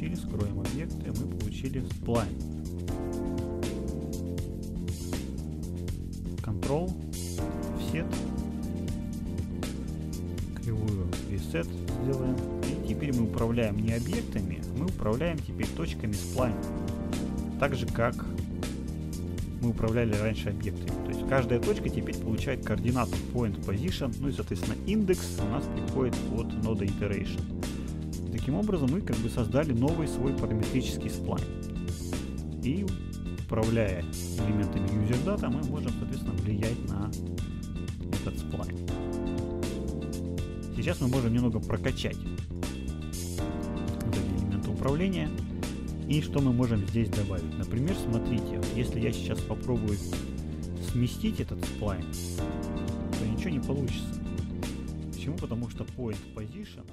получили, скроем объекты, мы получили сплайн. Control, Offset, кривую Reset сделаем. И теперь мы управляем не объектами, мы управляем теперь точками сплайн. Так же, как мы управляли раньше объектами. То есть каждая точка теперь получает координату point position, ну и соответственно индекс у нас приходит от нода iteration. Таким образом мы как бы создали новый свой параметрический сплайн. И управляя элементами user data мы можем соответственно влиять на этот сплайн. Сейчас мы можем немного прокачать вот эти элементы управления и что мы можем здесь добавить? Например, смотрите, если я сейчас попробую сместить этот сплайн, то ничего не получится. Почему? Потому что point position